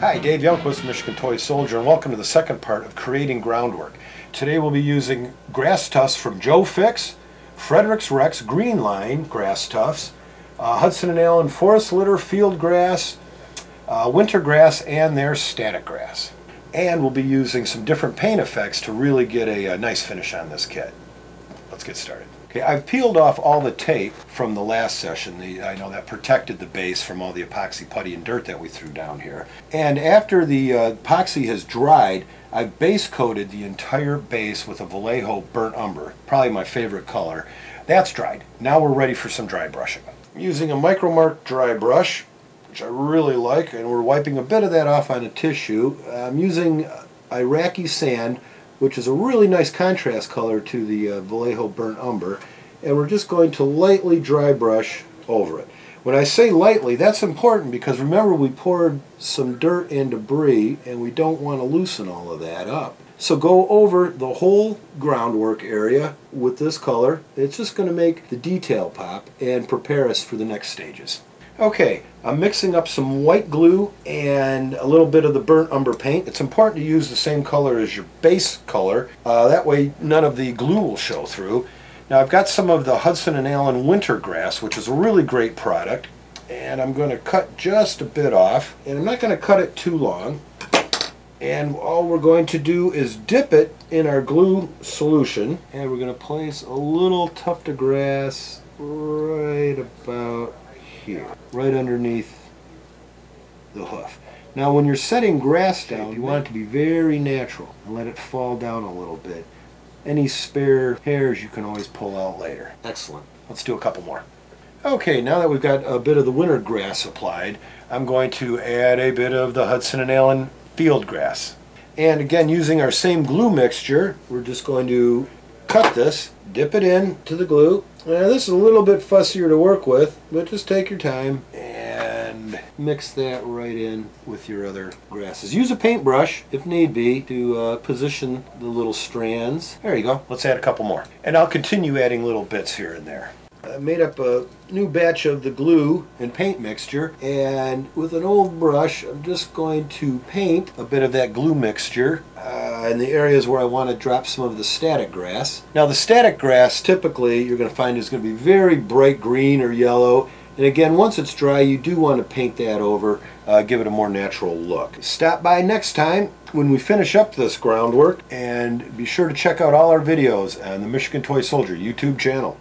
Hi, Dave Youngquist, Michigan Toy Soldier, and welcome to the second part of creating groundwork. Today we'll be using grass tufts from Joe Fix, Fredericus Rex Green Line grass tufts, uh, Hudson and Allen Forest Litter Field Grass, uh, Winter Grass, and their Static Grass. And we'll be using some different paint effects to really get a, a nice finish on this kit. Let's get started. Okay, I've peeled off all the tape from the last session. The, I know that protected the base from all the epoxy putty and dirt that we threw down here. And after the uh, epoxy has dried, I've base coated the entire base with a Vallejo burnt umber, probably my favorite color. That's dried. Now we're ready for some dry brushing. I'm using a Micromark dry brush, which I really like, and we're wiping a bit of that off on a tissue. I'm using Iraqi sand which is a really nice contrast color to the uh, Vallejo Burnt Umber. And we're just going to lightly dry brush over it. When I say lightly, that's important because remember we poured some dirt and debris and we don't want to loosen all of that up. So go over the whole groundwork area with this color. It's just going to make the detail pop and prepare us for the next stages. Okay, I'm mixing up some white glue and a little bit of the burnt umber paint. It's important to use the same color as your base color. Uh, that way none of the glue will show through. Now I've got some of the Hudson and Allen Winter Grass, which is a really great product. And I'm going to cut just a bit off. And I'm not going to cut it too long. And all we're going to do is dip it in our glue solution. And we're going to place a little tuft of grass right right underneath the hoof. Now when you're setting grass down, you want it to be very natural and let it fall down a little bit. Any spare hairs you can always pull out later. Excellent. Let's do a couple more. Okay, now that we've got a bit of the winter grass applied, I'm going to add a bit of the Hudson and Allen field grass. And again, using our same glue mixture, we're just going to cut this, dip it in to the glue. Now this is a little bit fussier to work with, but just take your time and mix that right in with your other grasses. Use a paintbrush, if need be, to uh, position the little strands. There you go. Let's add a couple more. And I'll continue adding little bits here and there. I made up a new batch of the glue and paint mixture and with an old brush I'm just going to paint a bit of that glue mixture uh, in the areas where I want to drop some of the static grass. Now the static grass typically you're going to find is going to be very bright green or yellow and again once it's dry you do want to paint that over uh, give it a more natural look. Stop by next time when we finish up this groundwork and be sure to check out all our videos on the Michigan Toy Soldier YouTube channel.